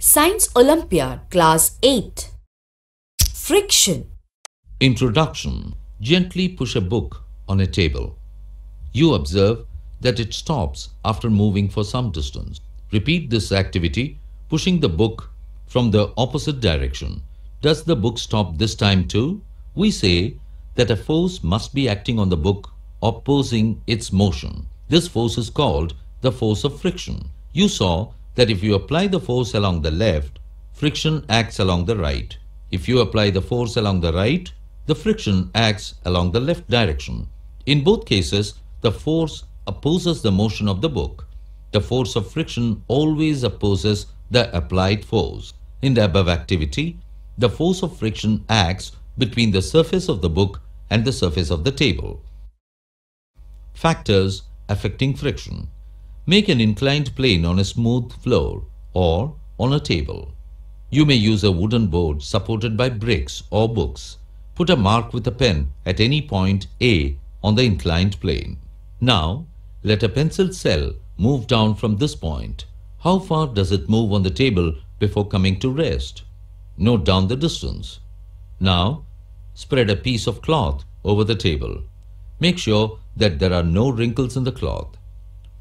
Science Olympiad Class 8 Friction Introduction Gently push a book on a table. You observe that it stops after moving for some distance. Repeat this activity, pushing the book from the opposite direction. Does the book stop this time too? We say that a force must be acting on the book opposing its motion. This force is called the force of friction. You saw that if you apply the force along the left, friction acts along the right. If you apply the force along the right, the friction acts along the left direction. In both cases, the force opposes the motion of the book. The force of friction always opposes the applied force. In the above activity, the force of friction acts between the surface of the book and the surface of the table. Factors affecting friction. Make an inclined plane on a smooth floor or on a table. You may use a wooden board supported by bricks or books. Put a mark with a pen at any point A on the inclined plane. Now, let a pencil cell move down from this point. How far does it move on the table before coming to rest? Note down the distance. Now, spread a piece of cloth over the table. Make sure that there are no wrinkles in the cloth.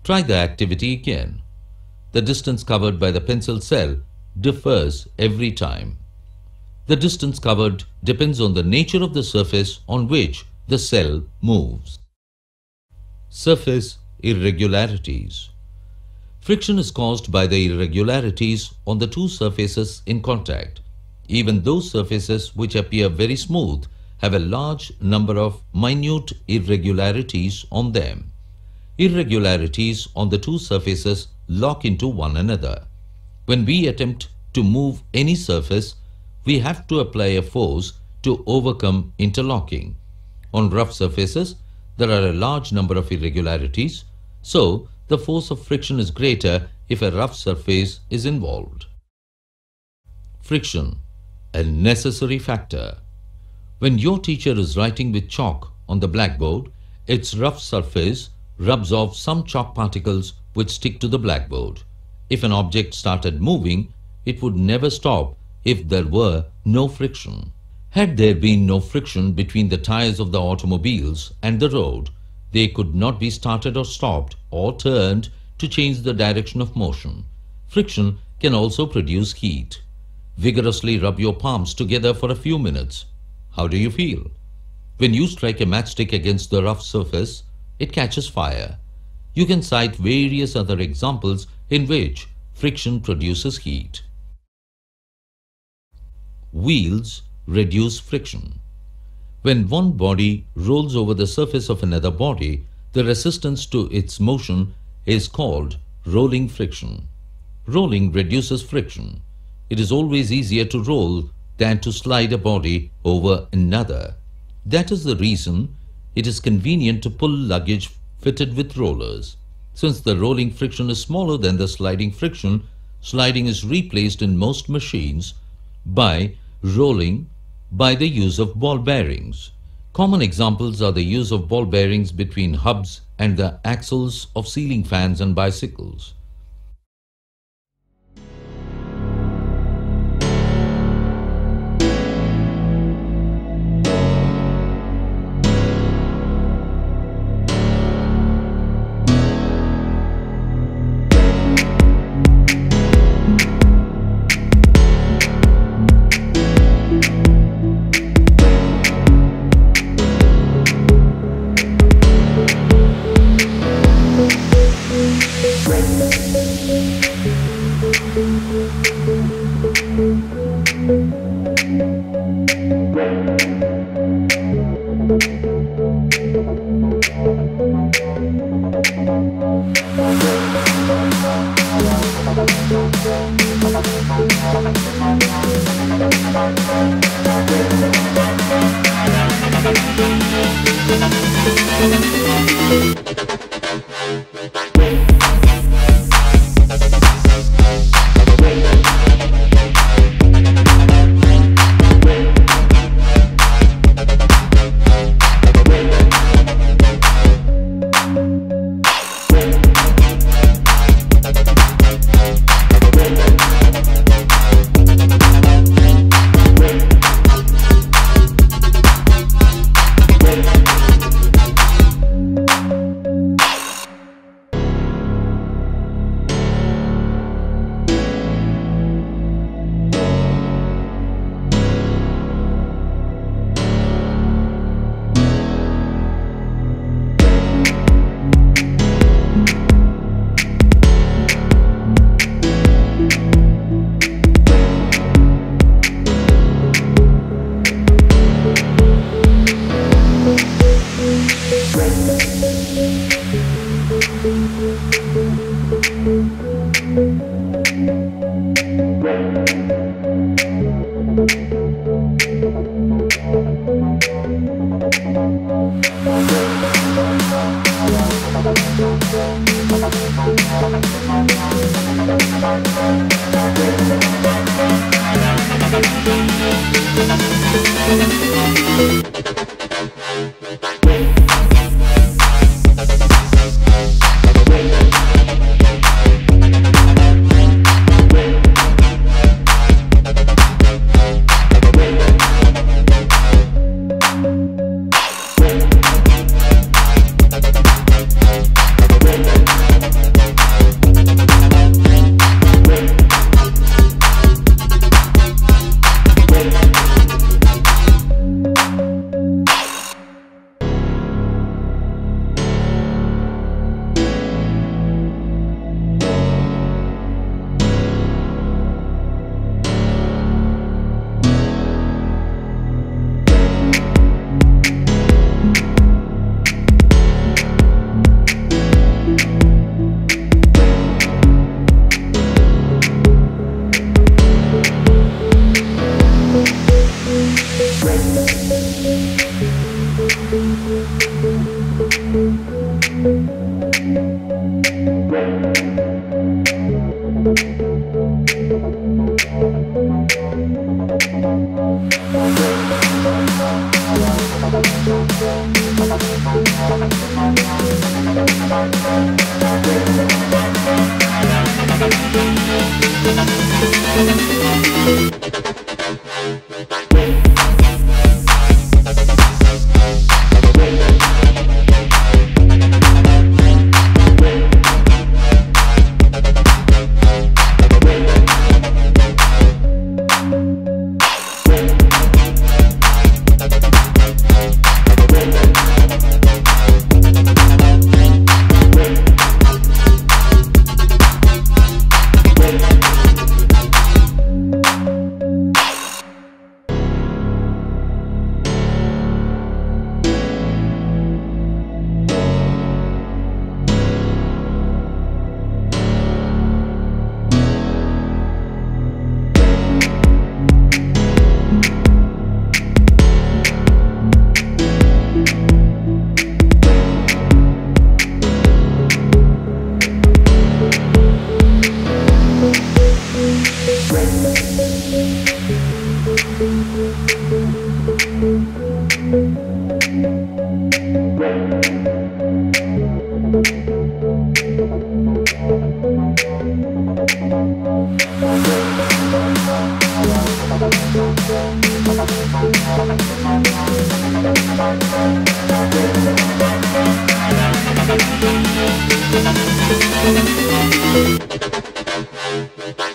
Try the activity again. The distance covered by the pencil cell differs every time. The distance covered depends on the nature of the surface on which the cell moves. Surface irregularities. Friction is caused by the irregularities on the two surfaces in contact. Even those surfaces which appear very smooth have a large number of minute irregularities on them. Irregularities on the two surfaces lock into one another. When we attempt to move any surface, we have to apply a force to overcome interlocking. On rough surfaces, there are a large number of irregularities, so the force of friction is greater if a rough surface is involved. Friction, a necessary factor. When your teacher is writing with chalk on the blackboard, its rough surface rubs off some chalk particles which stick to the blackboard. If an object started moving, it would never stop if there were no friction. Had there been no friction between the tires of the automobiles and the road, they could not be started or stopped or turned to change the direction of motion. Friction can also produce heat. Vigorously rub your palms together for a few minutes. How do you feel? When you strike a matchstick against the rough surface, it catches fire. You can cite various other examples in which friction produces heat. Wheels reduce friction. When one body rolls over the surface of another body, the resistance to its motion is called rolling friction. Rolling reduces friction. It is always easier to roll than to slide a body over another. That is the reason it is convenient to pull luggage fitted with rollers. Since the rolling friction is smaller than the sliding friction, sliding is replaced in most machines by rolling by the use of ball bearings. Common examples are the use of ball bearings between hubs and the axles of ceiling fans and bicycles. Thank you. Bye.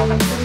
Thank